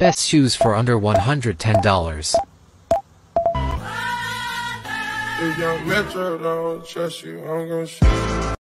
Best shoes for under $110. If young Metro don't trust you, I'm gonna shoot. you.